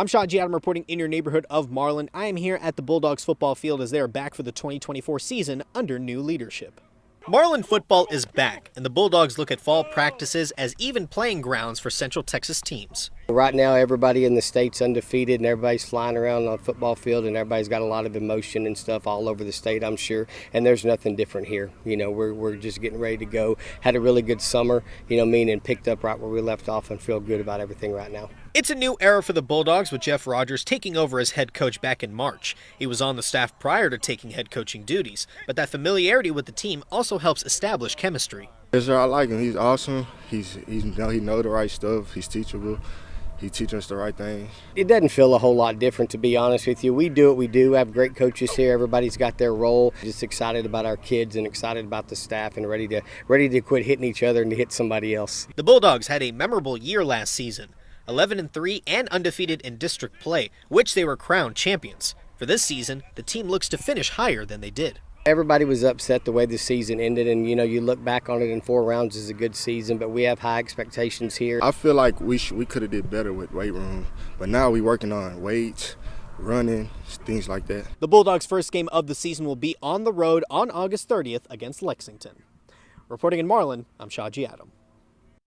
I'm Shaw G. Adam reporting in your neighborhood of Marlin. I am here at the Bulldogs football field as they are back for the 2024 season under new leadership. Marlin football is back, and the Bulldogs look at fall practices as even playing grounds for Central Texas teams. Right now, everybody in the state's undefeated, and everybody's flying around on the football field, and everybody's got a lot of emotion and stuff all over the state, I'm sure. And there's nothing different here. You know, we're, we're just getting ready to go. Had a really good summer, you know, meaning picked up right where we left off and feel good about everything right now. It's a new era for the Bulldogs with Jeff Rogers taking over as head coach back in March. He was on the staff prior to taking head coaching duties, but that familiarity with the team also helps establish chemistry. Yes, sir, I like him. He's awesome. He's, he's you know, he know the right stuff. He's teachable. He teaches us the right things. It doesn't feel a whole lot different, to be honest with you. We do what we do. We have great coaches here. Everybody's got their role. Just excited about our kids and excited about the staff and ready to ready to quit hitting each other and to hit somebody else. The Bulldogs had a memorable year last season. 11 and 3 and undefeated in district play, which they were crowned champions. For this season, the team looks to finish higher than they did. Everybody was upset the way the season ended, and you know you look back on it in four rounds is a good season, but we have high expectations here. I feel like we we could have did better with weight room, but now we're working on weights, running, things like that. The Bulldogs' first game of the season will be on the road on August 30th against Lexington. Reporting in Marlin, I'm Shaw G. Adam.